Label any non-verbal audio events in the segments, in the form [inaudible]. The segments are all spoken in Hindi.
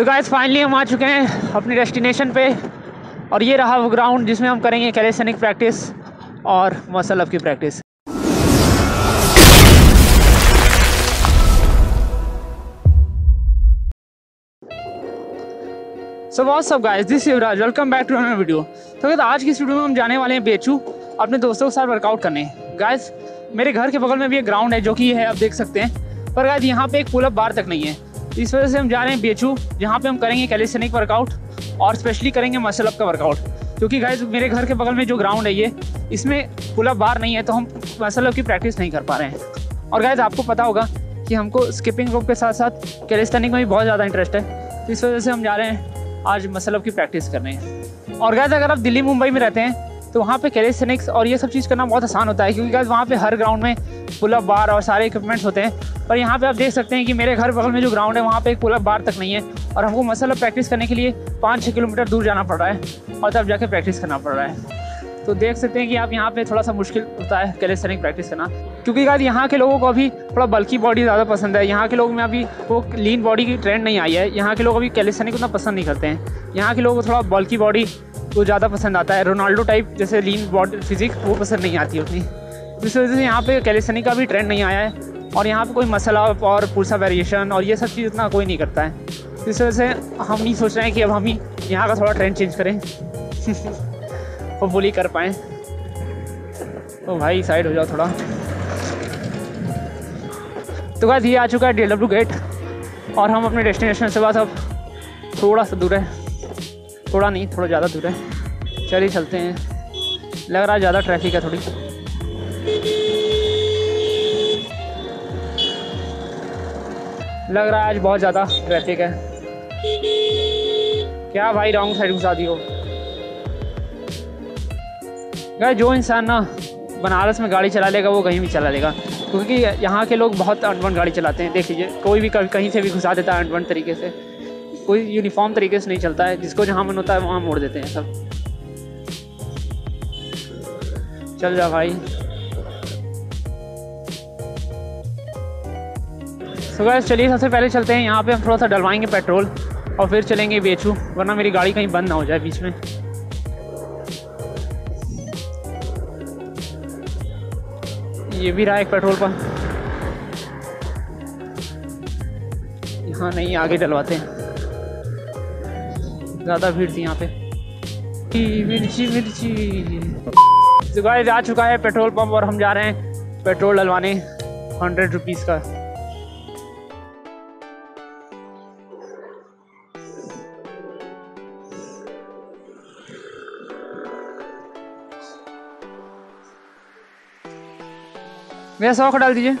तो गाइस फाइनली हम आ चुके हैं अपनी डेस्टिनेशन पे। और ये रहा वो ग्राउंड जिसमें हम करेंगे कैलेसनिक प्रैक्टिस और मसल की practice so what's up guys this Yuvraj welcome back to another video तो गाइस आज की इस वीडियो में हम जाने वाले हैं बेचू अपने दोस्तों के साथ वर्कआउट करने। गाइस मेरे घर के बगल में भी एक ग्राउंड है जो कि है, आप देख सकते हैं। पर गाइस यहाँ पे एक पुल अप बार तक नहीं है। इस वजह से हम जा रहे हैं बेचू जहाँ पे हम करेंगे कैलिसनिक वर्कआउट और स्पेशली करेंगे मसल अप का वर्कआउट क्योंकि गाइस मेरे घर के बगल में जो ग्राउंड है ये, इसमें पुल बार नहीं है तो हम मसल अप की प्रैक्टिस नहीं कर पा रहे हैं। और गाइस आपको पता होगा कि हमको स्किपिंग रोप के साथ साथ कैलिस्थनिक में भी बहुत ज़्यादा इंटरेस्ट है। तो इस वजह से हम जा रहे हैं आज मसल अप की प्रैक्टिस करने। और गाइस अगर आप दिल्ली, मुंबई में रहते हैं तो वहाँ पे कैलिस्थनिक्स और ये सब चीज़ करना बहुत आसान होता है, क्योंकि गाइस वहाँ पे हर ग्राउंड में पुल अप बार और सारे इक्विपमेंट्स होते हैं। पर यहाँ पे आप देख सकते हैं कि मेरे घर बगल में जो ग्राउंड है, वहाँ पे एक पुल अप बार तक नहीं है। और हमको मसल प्रैक्टिस करने के लिए पाँच छः किलोमीटर दूर जाना पड़ रहा है और तब जाके प्रैक्टिस करना पड़ रहा है। तो देख सकते हैं कि आप यहाँ पे थोड़ा सा मुश्किल होता है कैलिस्थनिक प्रैक्टिस करना। क्योंकि गाइस यहाँ के लोगों को अभी थोड़ा बल्कि बॉडी ज़्यादा पसंद है। यहाँ के लोग में अभी वो लीन बॉडी की ट्रेंड नहीं आई है। यहाँ के लोग अभी कैलिस्थनिक उतना पसंद नहीं करते हैं। यहाँ के लोगों को थोड़ा बल्की बॉडी वो ज़्यादा पसंद आता है। रोनाल्डो टाइप जैसे लीन बॉडी फिजिक वो पसंद नहीं आती उतनी। जिस वजह से यहाँ पे कैलिसनी का भी ट्रेंड नहीं आया है और यहाँ पे कोई मसला और पुरसा वेरिएशन और ये सब चीज़ इतना कोई नहीं करता है। इस वजह से हम नहीं सोच रहे हैं कि अब हम ही यहाँ का थोड़ा ट्रेंड चेंज करें। [laughs] होपफुली कर पाएँ। तो भाई साइड हो जाओ थोड़ा। तो गाइस ये आ चुका है डी गेट और हम अपने डेस्टिनेशन से बस अब थोड़ा सा दूर है। थोड़ा नहीं, थोड़ा ज़्यादा दूर है। चलिए चलते हैं। लग रहा है ज़्यादा ट्रैफ़िक है थोड़ी। लग रहा है आज बहुत ज़्यादा ट्रैफ़िक है। क्या भाई रॉन्ग साइड घुसा दी हो। गाइस जो इंसान ना बनारस में गाड़ी चला लेगा, वो कहीं भी चला लेगा। क्योंकि यहाँ के लोग बहुत अनवन गाड़ी चलाते हैं, देख लीजिए। कोई भी कहीं से भी घुसा देता है अनवन तरीके से। कोई यूनिफॉर्म तरीके से नहीं चलता है। जिसको जहाँ मन होता है, वहाँ मोड़ देते हैं सब। चल जा भाई। तो गैस चलिए सबसे पहले चलते हैं। यहाँ पे हम थोड़ा सा डलवाएँगे पेट्रोल और फिर चलेंगे बेचू, वरना मेरी गाड़ी कहीं बंद ना हो जाए बीच में। ये भी रहा एक पेट्रोल पंप। यहाँ नहीं, आगे डलवाते हैं। ज़्यादा भीड़ थी यहाँ पे। मिर्ची मिर्ची। तो गाइस आ चुका है पेट्रोल पंप और हम जा रहे हैं पेट्रोल डलवाने। हंड्रेड रुपीज़ का। मेरा सौ डाल दीजिए।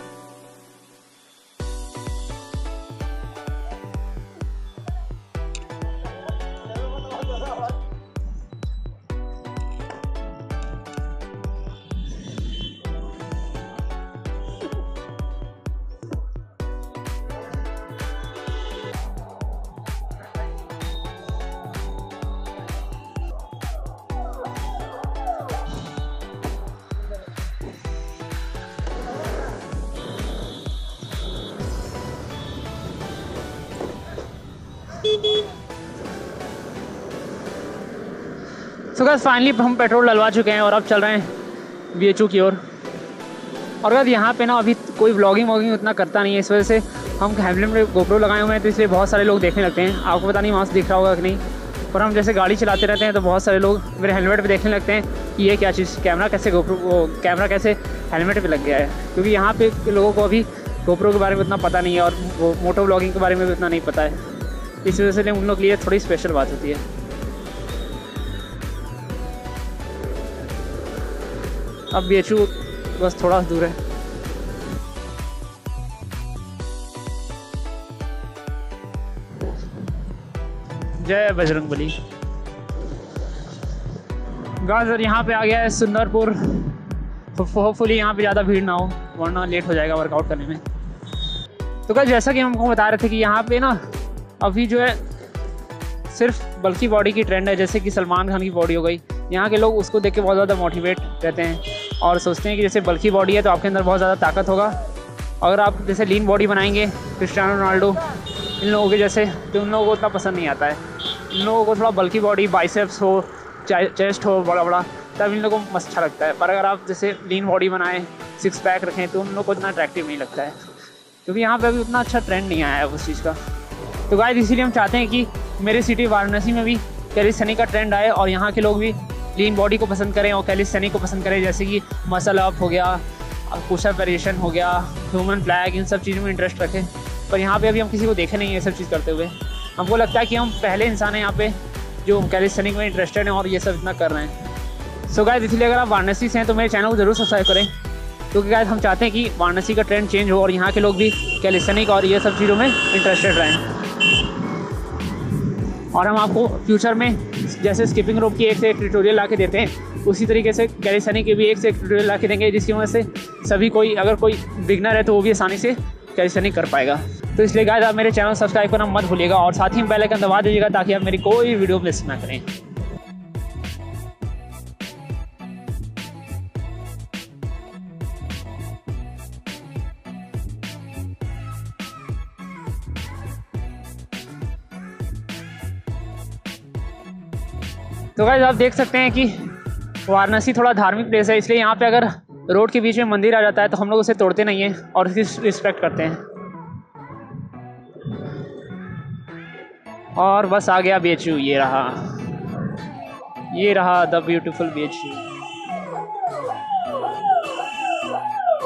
सो गैस फाइनली हम पेट्रोल डलवा चुके हैं और अब चल रहे हैं बी की ओर। और अगर यहाँ पे ना अभी कोई ब्लॉगिंग वॉगिंग उतना करता नहीं है, इस वजह से हम हेलमेट में गोप्रो लगाए हुए हैं तो इसलिए बहुत सारे लोग देखने लगते हैं। आपको पता नहीं वहाँ से दिख रहा होगा कि नहीं। पर हम जैसे गाड़ी चलाते रहते हैं तो बहुत सारे लोग मेरे हेलमेट पे देखने लगते हैं कि ये क्या चीज़ कैमरा कैसे गोप्रो वो कैमरा कैसे हेलमेट पे लग गया है। क्योंकि यहाँ पे लोगों को अभी गोप्रो के बारे में उतना पता नहीं है और वो मोटो ब्लॉगिंग के बारे में भी उतना नहीं पता है। इस वजह से उन लोग के लिए थोड़ी स्पेशल बात होती है। अब बी बस थोड़ा दूर है। जय बजरंग बली। गाजर यहाँ पे आ गया है सुंदरपुर। होपफुली यहाँ पे ज़्यादा भीड़ ना हो, वरना लेट हो जाएगा वर्कआउट करने में। तो क्या जैसा कि हम हमको बता रहे थे कि यहाँ पे ना, अभी जो है, सिर्फ़ बल्कि बॉडी की ट्रेंड है, जैसे कि सलमान खान की बॉडी हो गई। यहाँ के लोग उसको देख के बहुत ज़्यादा मोटिवेट रहते हैं। और सोचते हैं कि जैसे बल्कि बॉडी है तो आपके अंदर बहुत ज़्यादा ताकत होगा। अगर आप जैसे लीन बॉडी बनाएँगे क्रिस्टियानो रोनाल्डो इन लोगों के जैसे तो उन लोगों को उतना पसंद नहीं आता है। इन लोगों को थोड़ा बल्कि बॉडी बाइसेप्स हो चेस्ट हो बड़ा बड़ा तब इन लोगों को अच्छा लगता है। पर अगर आप जैसे लीन बॉडी बनाएँ सिक्स पैक रखें तो उन लोगों को इतना अट्रैक्टिव नहीं लगता है। क्योंकि यहाँ पे अभी उतना अच्छा ट्रेंड नहीं आया है उस चीज़ का। तो गाय इसीलिए हम चाहते हैं कि मेरी सिटी वाराणसी में भी कैलिसनी का ट्रेंड आए और यहाँ के लोग भी लीन बॉडी को पसंद करें और कैलिसनी को पसंद करें, जैसे कि मसल अप हो गया पुशअप वेरिएशन हो गया ह्यूमन फ्लैग इन सब चीज़ों में इंटरेस्ट रखें। पर यहाँ पे अभी हम किसी को देखे नहीं ये सब चीज़ करते हुए। हमको लगता है कि हम पहले इंसान हैं यहाँ पे जो कैलिसनिक में इंटरेस्टेड हैं और ये सब इतना कर रहे हैं। सो गाय इसलिए अगर आप वाराणसी से हैं तो मेरे चैनल को ज़रूर सब्सक्राइब करें। क्योंकि गाय हम चाहते हैं कि वाराणसी का ट्रेंड चेंज हो और यहाँ के लोग भी कैलिसनिक और ये सब चीज़ों में इंटरेस्टेड रहें। और हम आपको फ्यूचर में जैसे स्किपिंग रोप की एक से एक ट्यूटोरियल ला के देते हैं। उसी तरीके से कैरिसनी की भी एक से एक ट्यूटोरियल ला के देंगे, जिसकी वजह से सभी कोई, अगर कोई बिगनर है तो वो भी आसानी से कैरिसनी कर पाएगा। तो इसलिए गाय आप मेरे चैनल सब्सक्राइब करना मत भूलिएगा और साथ ही बेल आइकन दबा दीजिएगा ताकि आप मेरी कोई वीडियो मिस ना करें। तो गाइज़ आप देख सकते हैं कि वाराणसी थोड़ा धार्मिक प्लेस है, इसलिए यहाँ पे अगर रोड के बीच में मंदिर आ जाता है तो हम लोग उसे तोड़ते नहीं हैं और उसकी रिस्पेक्ट करते हैं। और बस आ गया बेचू, ये रहा। ये रहा द ब्यूटीफुल बेचू।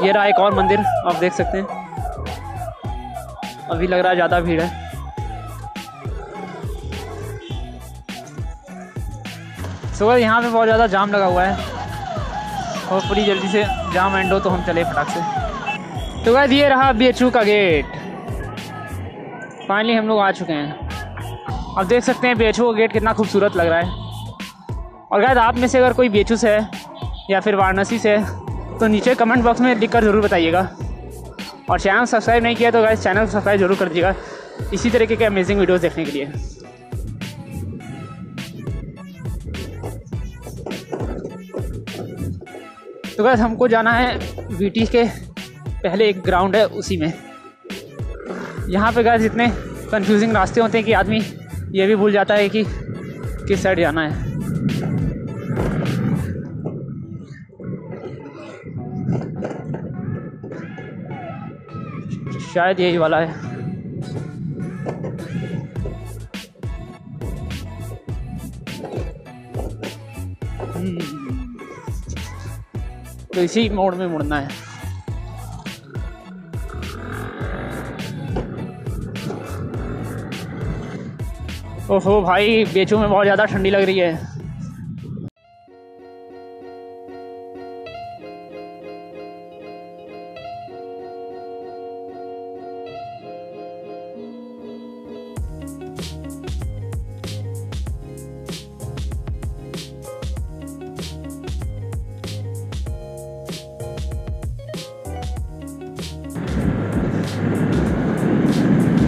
ये रहा एक और मंदिर, आप देख सकते हैं। अभी लग रहा है ज़्यादा भीड़ है। सुबह यहाँ पे बहुत ज़्यादा जाम लगा हुआ है। और पूरी जल्दी से जाम एंड हो तो हम चले फटाक से। तो वह ये रहा बी का गेट फाइनली हम लोग आ चुके हैं। अब देख सकते हैं बी का गेट कितना खूबसूरत लग रहा है। और गाय आप में से अगर कोई बी से है, या फिर वाराणसी से तो नीचे कमेंट बॉक्स में लिख कर ज़रूर बताइएगा। और चैनल सब्सक्राइब नहीं किया तो गाइस चैनल सब्सक्राइब ज़रूर कर दीजिएगा। इसी तरीके के अमेजिंग वीडियोस देखने के लिए। तो बस हमको जाना है वीटी के पहले एक ग्राउंड है उसी में। यहाँ पे गैस इतने कंफ्यूजिंग रास्ते होते हैं कि आदमी ये भी भूल जाता है कि किस साइड जाना है। शायद यही वाला है। तो इसी मोड में मुड़ना है ओहो भाई बेचू में बहुत ज़्यादा ठंडी लग रही है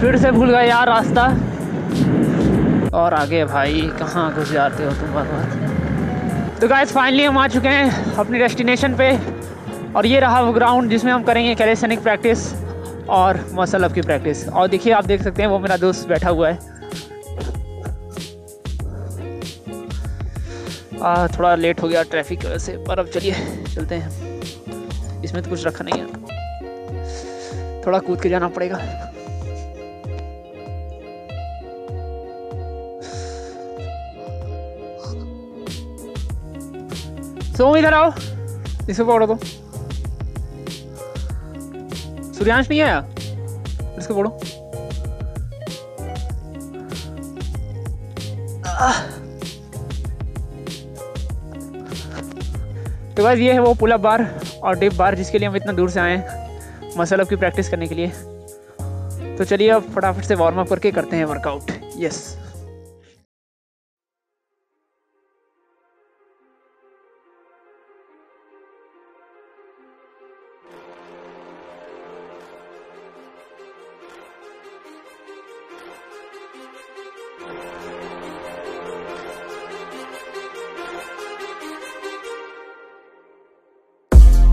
फिर से भूल गए यार रास्ता। और आगे भाई कहाँ घुस जाते हो तुम बार बार तो गाइस फाइनली हम आ चुके हैं अपनी डेस्टिनेशन पे। और ये रहा वो ग्राउंड जिसमें हम करेंगे कैलेसनिक प्रैक्टिस और मसल अप की प्रैक्टिस और देखिए आप देख सकते हैं वो मेरा दोस्त बैठा हुआ है। आ, थोड़ा लेट हो गया ट्रैफ़िक की वजह से पर अब चलिए चलते हैं। इसमें तो कुछ रखा नहीं है। थोड़ा कूद के जाना पड़ेगा। सोम इधर आओ इसको पकड़ो तो सूर्यांश नहीं आया इसको पकड़ो तो बस ये है वो पुल अप बार और डिप बार जिसके लिए हम इतना दूर से आए हैं, मसल अप की प्रैक्टिस करने के लिए। तो चलिए अब फटाफट से वार्म अप करके करते हैं workout yes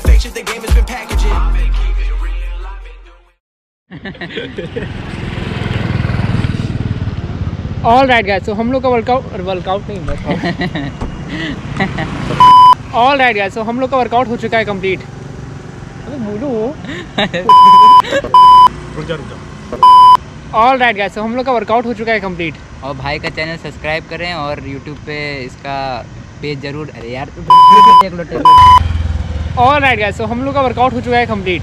fake shit the game has been packaging. All right guys तो हम लोग का वर्कआउट वर्कआउट नहीं ऑल राइट गाइस तो हम लोग का वर्कआउट हो चुका है कंप्लीट अरे बोलो। ऑल राइट गाइस तो हम लोग का वर्कआउट हो चुका है कंप्लीट और भाई का चैनल सब्सक्राइब करें और यूट्यूब पे इसका पेज ज़रूर अरे यार [laughs] ऑल राइट गाइस तो हम लोग का वर्कआउट हो चुका है कंप्लीट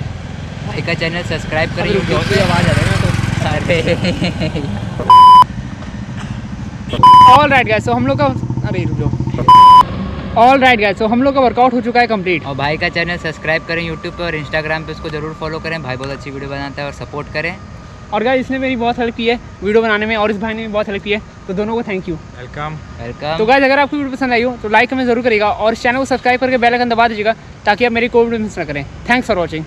भाई का चैनल सब्सक्राइब करें आवाज़ आ रही है ना तो अरे ऑल राइट गाइस तो हम लोग का अरे रुक जाओ। ऑल राइट गाइस तो हम लोग का वर्कआउट हो चुका है कंप्लीट और भाई का चैनल सब्सक्राइब करें यूट्यूब पे और इंस्टाग्राम पे उसको ज़रूर फॉलो करें। भाई बहुत अच्छी वीडियो बनाता है और सपोर्ट करें। और गाइस इसने मेरी बहुत हेल्प की है वीडियो बनाने में और इस भाई ने भी बहुत हेल्प की है। तो दोनों को थैंक यू वेलकम वेलकम तो गाइस अगर आपको वीडियो पसंद आई हो तो लाइक हमें ज़रूर करेगा और इस चैनल को सब्सक्राइब करके बेल आइकन दबा दीजिएगा ताकि आप मेरी कोई वीडियो मिस ना करें। थैंक्स फॉर वॉचिंग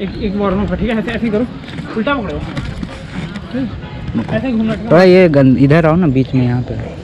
एक एक बार में ठीक है? ऐसे ऐसे करो। उल्टा पकड़ो। ऐसे घूमना थोड़ा ये गंद इधर आओ ना बीच में यहाँ पे।